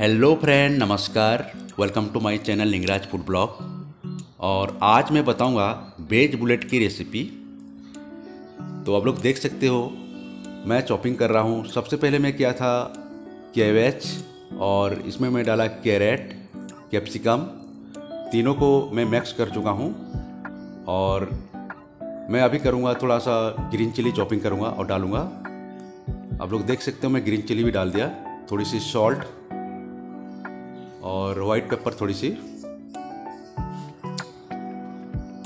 Hello friend नमस्कार welcome to my channel Lingaraj food blog और आज मैं बताऊँगा वेज बुलेट की रेसिपी तो आप लोग देख सकते हो, मैं चॉपिंग कर रहा हूँ। सबसे पहले मैं किया था कैवेज और इसमें मैं डाला कैरेट कैप्सिकम तीनों को मैं मिक्स कर चुका हूँ। और मैं अभी करूँगा थोड़ा सा ग्रीन चिली चॉपिंग करूँगा और डालूँगा। आप लोग देख सकते हो, मैं ग्रीन चिली भी डाल दिया। थोड़ी सी सॉल्ट और वाइट पेपर थोड़ी सी।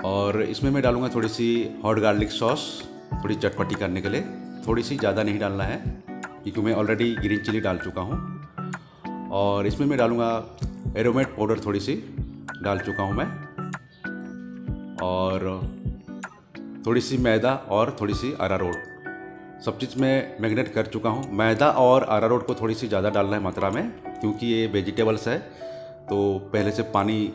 और इसमें मैं डालूँगा थोड़ी सी हॉट गार्लिक सॉस थोड़ी चटपटी करने के लिए। थोड़ी सी ज़्यादा नहीं डालना है, क्योंकि मैं ऑलरेडी ग्रीन चिली डाल चुका हूँ। और इसमें मैं डालूँगा एरोमेट पाउडर थोड़ी सी, डाल चुका हूँ मैं। और थोड़ी सी मैदा और थोड़ी सी अरारोट। सब चीज़ मैं मैगनेट कर चुका हूँ। मैदा और अरारोट को थोड़ी सी ज़्यादा डालना है मात्रा में। क्योंकि ये वेजिटेबल्स है तो पहले से पानी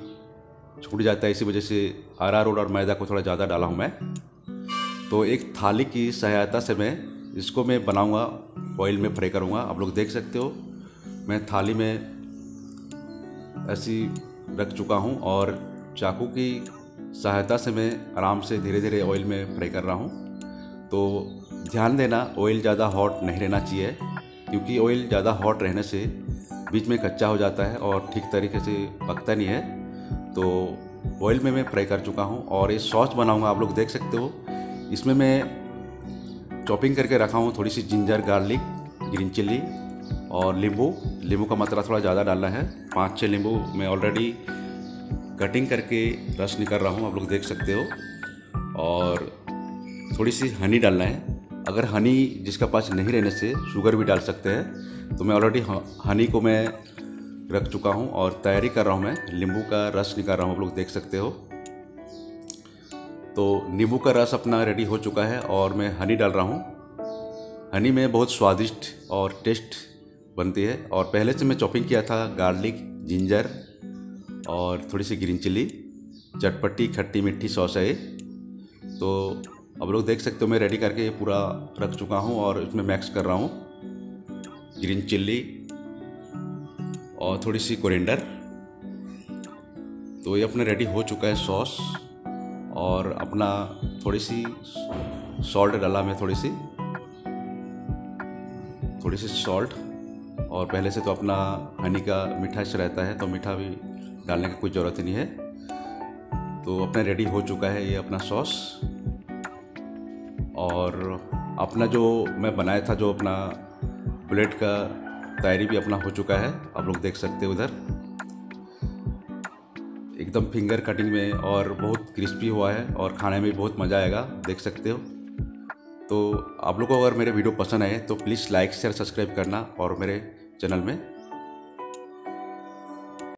छूट जाता है, इसी वजह से अरारोट और मैदा को थोड़ा ज़्यादा डाला हूँ मैं। तो एक थाली की सहायता से मैं इसको मैं बनाऊँगा ऑयल में फ्राई करूँगा। आप लोग देख सकते हो, मैं थाली में ऐसी रख चुका हूँ और चाकू की सहायता से मैं आराम से धीरे धीरे ऑयल में फ्राई कर रहा हूँ। तो ध्यान देना ऑयल ज़्यादा हॉट नहीं रहना चाहिए, क्योंकि ऑयल ज़्यादा हॉट रहने से बीच में कच्चा हो जाता है और ठीक तरीके से पकता नहीं है। तो ऑयल में मैं फ्राई कर चुका हूँ और ये सॉस बनाऊँगा, आप लोग देख सकते हो। इसमें मैं चॉपिंग करके रखा हूँ थोड़ी सी जिंजर गार्लिक ग्रीन चिल्ली और नींबू। नींबू का मात्रा थोड़ा ज़्यादा डालना है। पाँच छः नींबू मैं ऑलरेडी कटिंग करके रस निकाल रहा हूँ, आप लोग देख सकते हो। और थोड़ी सी हनी डालना है। अगर हनी जिसका पास नहीं रहने से शुगर भी डाल सकते हैं तो मैं ऑलरेडी हनी को मैं रख चुका हूँ और तैयारी कर रहा हूँ मैं। नींबू का रस निकाल रहा हूँ, आप लोग देख सकते हो। तो नींबू का रस अपना रेडी हो चुका है और मैं हनी डाल रहा हूँ। हनी में बहुत स्वादिष्ट और टेस्ट बनती है। और पहले से मैं चॉपिंग किया था गार्लिक जिंजर और थोड़ी सी ग्रीन चिल्ली चटपटी, खट्टी मीठी सॉस है तो अब लोग देख सकते हो मैं रेडी करके ये पूरा रख चुका हूँ और इसमें मैक्स कर रहा हूँ। ग्रीन चिल्ली और थोड़ी सी कोरिएंडर तो ये अपना रेडी हो चुका है सॉस और अपना थोड़ी सी सॉल्ट डाला मैं थोड़ी सी थोड़ी सी सॉल्ट और पहले से तो अपना हनी का मिठास रहता है तो मीठा भी डालने की कोई ज़रूरत नहीं है। तो अपना रेडी हो चुका है ये अपना सॉस और अपना जो मैं बनाया था, जो अपना बुलेट का तैयारी भी अपना हो चुका है। आप लोग देख सकते हो उधर एकदम फिंगर कटिंग में और बहुत क्रिस्पी हुआ है और खाने में बहुत मज़ा आएगा। देख सकते हो। तो आप लोग को अगर मेरे वीडियो पसंद आए तो प्लीज़ लाइक शेयर सब्सक्राइब करना और मेरे चैनल में